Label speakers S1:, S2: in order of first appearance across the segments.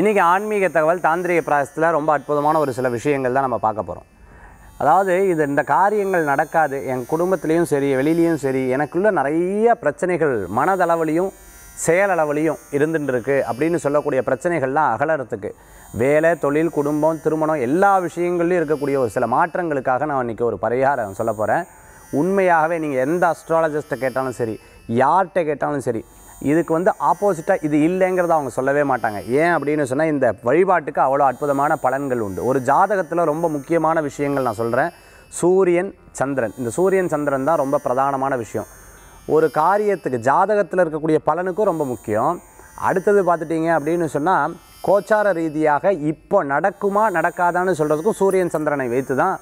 S1: இன்றைக்கி ஆன்மீக தகவல் தாந்திரிக பிராயசத்தில் ரொம்ப அற்புதமான ஒரு சில விஷயங்கள் தான் நம்ம பார்க்க போகிறோம் அதாவது இது இந்த காரியங்கள் நடக்காது என் குடும்பத்துலேயும் சரி வெளியிலையும் சரி எனக்குள்ள நிறைய பிரச்சனைகள் மனதளவுலையும் செயலளவுலையும் இருந்துட்டுருக்கு அப்படின்னு சொல்லக்கூடிய பிரச்சனைகள்லாம் அகலறதுக்கு வேலை தொழில் குடும்பம் திருமணம் எல்லா விஷயங்கள்லையும் இருக்கக்கூடிய ஒரு சில மாற்றங்களுக்காக நான் இன்றைக்கி ஒரு பரிகாரம் சொல்ல போகிறேன் உண்மையாகவே நீங்கள் எந்த அஸ்ட்ராலஜிஸ்ட்டை கேட்டாலும் சரி யார்கிட்ட கேட்டாலும் சரி இதுக்கு வந்து ஆப்போசிட்டாக இது இல்லைங்கிறத அவங்க சொல்லவே மாட்டாங்க. ஏன் அப்படின்னு சொன்னால் இந்த வழிபாட்டுக்கு அவ்வளோ அற்புதமான பலன்கள் உண்டு. ஒரு ஜாதகத்தில் ரொம்ப முக்கியமான விஷயங்கள் நான் சொல்கிறேன் சூரியன் சந்திரன். இந்த சூரியன் சந்திரன் தான் ரொம்ப பிரதானமான விஷயம். ஒரு காரியத்துக்கு ஜாதகத்தில் இருக்கக்கூடிய பலனுக்கும் ரொம்ப முக்கியம். அடுத்தது பார்த்துட்டீங்க அப்படின்னு சொன்னால் கோச்சார ரீதியாக இப்போ நடக்குமா நடக்காதான்னு சொல்கிறதுக்கும் சூரியன் சந்திரனை வைத்து தான்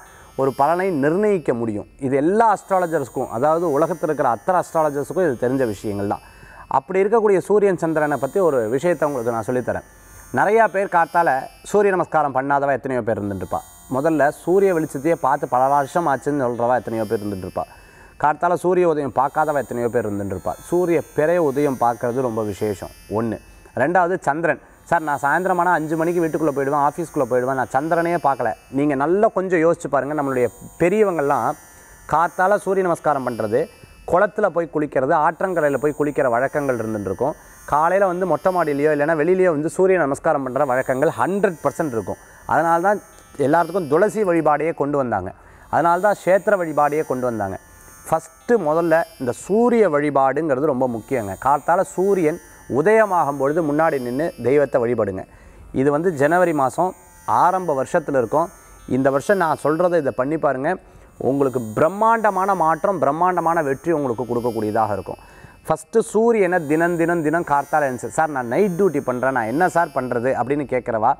S1: ஒரு பலனை நிர்ணயிக்க முடியும். இது எல்லா அஸ்ட்ராலஜர்ஸ்க்கும் அதாவது உலகத்தில் இருக்கிற அத்தனை அஸ்ட்ராலஜர்ஸுக்கும் இது தெரிஞ்ச விஷயங்கள் தான். அப்படி இருக்கக்கூடிய சூரியன் சந்திரனை பற்றி ஒரு விஷயத்தை உங்களுக்கு நான் சொல்லித்தரேன். நிறையா பேர் காத்தால் சூரிய நமஸ்காரம் பண்ணாதவா எத்தனையோ பேர் இருந்துட்டுருப்பா. முதல்ல சூரிய வெளிச்சத்தையே பார்த்து பல வருஷம் ஆச்சுன்னு சொல்கிறவா எத்தனையோ பேர் இருந்துட்டுருப்பா. காத்தால் சூரிய உதயம் பார்க்காதவா எத்தனையோ பேர் இருந்துட்டுருப்பா. சூரிய பிறைய உதயம் பார்க்கறது ரொம்ப விசேஷம். ஒன்று ரெண்டாவது சந்திரன். சார் நான் சாயந்தரமான அஞ்சு மணிக்கு வீட்டுக்குள்ளே போயிடுவேன் ஆஃபீஸ்க்குள்ளே போயிடுவேன் நான் சந்திரனையே பார்க்கல. நீங்கள் நல்லா கொஞ்சம் யோசிச்சு பாருங்கள் நம்மளுடைய பெரியவங்கள்லாம் காத்தால் சூரிய நமஸ்காரம் பண்ணுறது குளத்தில் போய் குளிக்கிறது ஆற்றங்கரையில் போய் குளிக்கிற வழக்கங்கள் இருந்துருக்கும் காலையில் வந்து மொட்டை மாடியிலையோ இல்லைன்னா வெளியிலையோ வந்து சூரிய நமஸ்காரம் பண்ணுற வழக்கங்கள் ஹண்ட்ரட் பர்சன்ட் இருக்கும். அதனால தான் எல்லாத்துக்கும் துளசி வழிபாடையே கொண்டு வந்தாங்க. அதனால தான் க்ஷேத்திர வழிபாடையே கொண்டு வந்தாங்க. ஃபஸ்ட்டு முதல்ல இந்த சூரிய வழிபாடுங்கிறது ரொம்ப முக்கியங்க. காத்தால் சூரியன் உதயமாகும் பொழுது முன்னாடி நின்று தெய்வத்தை வழிபடுங்க. இது வந்து ஜனவரி மாதம் ஆரம்ப வருஷத்தில் இருக்கும். இந்த வருஷம் நான் சொல்கிறத இதை பண்ணி பாருங்கள் உங்களுக்கு பிரம்மாண்டமான மாற்றம் பிரம்மாண்டமான வெற்றி உங்களுக்கு கொடுக்கக்கூடியதாக இருக்கும். ஃபஸ்ட்டு சூரியனை தினம் தினம் தினம் கார்த்தால எழுந்துச்சு சார் நான் நைட் டியூட்டி பண்ணுறேன் நான் என்ன சார் பண்ணுறது அப்படின்னு கேட்குறவா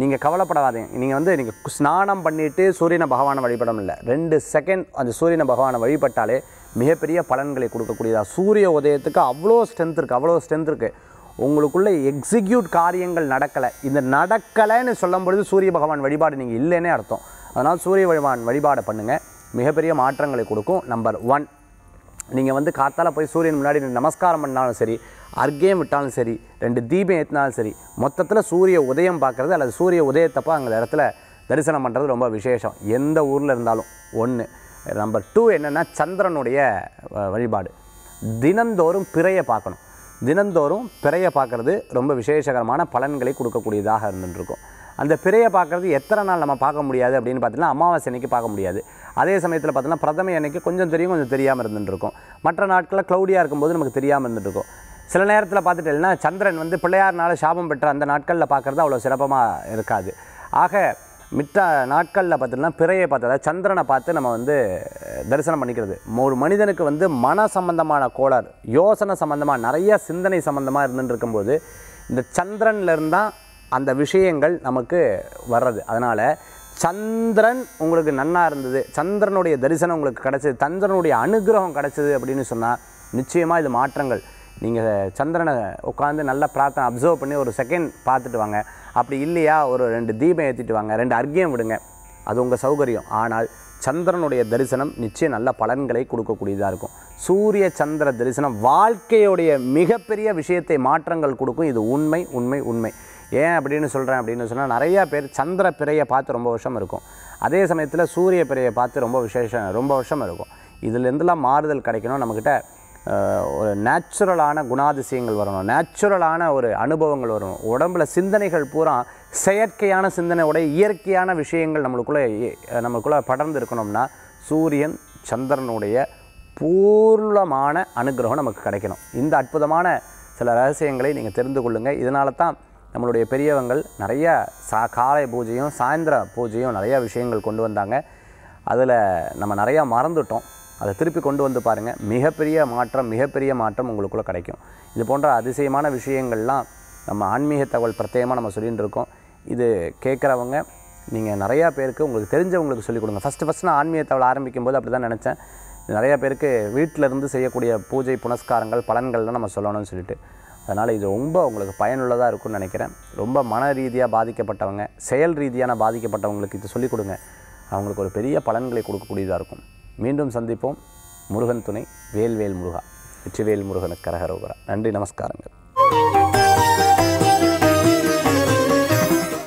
S1: நீங்கள் கவலைப்படாதீங்க நீங்கள் வந்து நீங்கள் ஸ்நானம் பண்ணிவிட்டு சூரியனை பகவானை வழிபடம் இல்லை. ரெண்டு செகண்ட் அந்த சூரியனை பகவானை வழிபட்டாலே மிகப்பெரிய பலன்களை கொடுக்கக்கூடியதாக சூரிய உதயத்துக்கு அவ்வளோ ஸ்ட்ரென்த் இருக்குது அவ்வளோ ஸ்ட்ரென்த் இருக்குது உங்களுக்குள்ளே எக்ஸிக்யூட் காரியங்கள் நடக்கலை. இந்த நடக்கலைன்னு சொல்லும் பொழுது சூரிய பகவான் வழிபாடு நீங்கள் இல்லைன்னே அர்த்தம். அதனால் சூரிய பகவான் வழிபாடை பண்ணுங்கள் மிகப்பெரிய மாற்றங்களை கொடுக்கும். நம்பர் ஒன் நீங்கள் வந்து காத்தால் போய் சூரியன் முன்னாடி நமஸ்காரம் பண்ணாலும் சரி அர்க்கியம் விட்டாலும் சரி ரெண்டு தீபம் ஏற்றினாலும் சரி மொத்தத்தில் சூரிய உதயம் பார்க்குறது அல்லது சூரிய உதயத்தப்போ அந்த இடத்துல தரிசனம் பண்ணுறது ரொம்ப விசேஷம். எந்த ஊரில் இருந்தாலும். ஒன்று நம்பர் டூ என்னென்னா சந்திரனுடைய வழிபாடு. தினந்தோறும் பிறையை பார்க்கணும். தினந்தோறும் பிறையை பார்க்குறது ரொம்ப விசேஷகரமான பலன்களை கொடுக்கக்கூடியதாக இருந்துருக்கும் அந்த பிறையை பார்க்குறது எத்தனை நாள் நம்ம பார்க்க முடியாது அப்படின்னு பார்த்தீங்கன்னா அமாவாசை அன்னைக்கு பார்க்க முடியாது. அதே சமயத்தில் பார்த்தீங்கன்னா பிரதமை அன்னைக்கு கொஞ்சம் தெரியும் கொஞ்சம் தெரியாமல் இருந்துட்டு மற்ற நாட்களில் க்ளௌடியாக இருக்கும்போது நமக்கு தெரியாமல் இருந்துட்டு சில நேரத்தில் பார்த்துட்டேன்னா சந்திரன் வந்து பிள்ளையார்னால சாபம் பெற்ற அந்த நாட்களில் பார்க்குறது அவ்வளோ சிறப்பமாக இருக்காது. ஆக மித்த நாட்களில் பார்த்தீங்கன்னா பிறையை பார்த்து அதாவது சந்திரனை பார்த்து நம்ம வந்து தரிசனம் பண்ணிக்கிறது. ஒரு மனிதனுக்கு வந்து மன சம்பந்தமான கோளாறு யோசனை சம்மந்தமாக நிறைய சிந்தனை சம்மந்தமாக இருந்துட்டு இருக்கும்போது இந்த சந்திரன்லேருந்து தான் அந்த விஷயங்கள் நமக்கு வர்றது. அதனால் சந்திரன் உங்களுக்கு நன்னா இருந்தது சந்திரனுடைய தரிசனம் உங்களுக்கு கிடச்சிது சந்திரனுடைய அனுகிரகம் கிடச்சிது அப்படின்னு சொன்னால் நிச்சயமாக இது மாற்றங்கள். நீங்கள் சந்திரனை உட்காந்து நல்லா பிரார்த்தனை அப்சர்வ் பண்ணி ஒரு செகண்ட் பார்த்துட்டு வாங்க. அப்படி இல்லையா ஒரு ரெண்டு தீபம் ஏற்றிட்டு வாங்க ரெண்டு அர்க்கியம் விடுங்க. அது உங்கள் சௌகரியம். ஆனால் சந்திரனுடைய தரிசனம் நிச்சயம் நல்ல பலன்களை கொடுக்கக்கூடியதாக இருக்கும். சூரிய சந்திர தரிசனம் வாழ்க்கையுடைய மிகப்பெரிய விஷயத்தை மாற்றங்கள் கொடுக்கும். இது உண்மை உண்மை உண்மை. ஏன் அப்படின்னு சொல்கிறேன் அப்படின்னு சொன்னால் நிறையா பேர் சந்திர பிறையை பார்த்து ரொம்ப வருஷம் இருக்கும். அதே சமயத்தில் சூரிய பிறையை பார்த்து ரொம்ப விசேஷம் ரொம்ப வருஷம் இருக்கும். இதுலேருந்துலாம் மாறுதல் கிடைக்கணும். நம்மக்கிட்ட ஒரு நேச்சுரலான குணாதிசயங்கள் வரணும். நேச்சுரலான ஒரு அனுபவங்கள் வரணும். உடம்புல சிந்தனைகள் பூரா செயற்கையான சிந்தனையோட இயற்கையான விஷயங்கள் நம்மளுக்குள்ளே நம்மளுக்குள்ளே படர்ந்து இருக்கணும்னா சூரியன் சந்திரனுடைய பூர்ணமான அனுகிரகம் நமக்கு கிடைக்கணும். இந்த அற்புதமான சில ரகசியங்களை நீங்கள் தெரிந்து கொள்ளுங்கள் இதனால தான் நம்மளுடைய பெரியவங்கள் நிறைய சா காலை பூஜையும் சாயந்தர பூஜையும் நிறையா விஷயங்கள் கொண்டு வந்தாங்க. அதில் நம்ம நிறையா மறந்துட்டோம். அதை திருப்பி கொண்டு வந்து பாருங்கள் மிகப்பெரிய மாற்றம் மிகப்பெரிய மாற்றம் உங்களுக்குள்ளே கிடைக்கும். இது போன்ற அதிசயமான விஷயங்கள்லாம் நம்ம ஆன்மீக தகவல் பிரத்யேகமாக நம்ம சொல்லிகிட்டு இருக்கோம். இது கேட்குறவங்க நீங்கள் நிறையா பேருக்கு உங்களுக்கு தெரிஞ்சவங்களுக்கு சொல்லிக் கொடுங்க. ஃபஸ்ட்டு ஃபஸ்ட் நான் ஆன்மீக தகவல் ஆரம்பிக்கும் போது அப்படி தான் நினச்சேன். நிறையா பேருக்கு வீட்டில் இருந்து செய்யக்கூடிய பூஜை புனஸ்காரங்கள் பலன்கள்லாம் நம்ம சொல்லணும்னு சொல்லிட்டு. அதனால் இது ரொம்ப உங்களுக்கு பயனுள்ளதாக இருக்கும்னு நினைக்கிறேன். ரொம்ப மன ரீதியாக பாதிக்கப்பட்டவங்க செயல் ரீதியான பாதிக்கப்பட்டவங்களுக்கு இது சொல்லிக் கொடுங்க. அவங்களுக்கு ஒரு பெரிய பலன்களை கொடுக்கக்கூடியதாக இருக்கும். மீண்டும் சந்திப்போம். முருகன் துணை. வேல்வேல் முருகா. வெற்றிவேல் முருகனுக்கு கரகரோகரா நன்றி நமஸ்காரங்கள்.